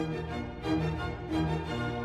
Música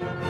Música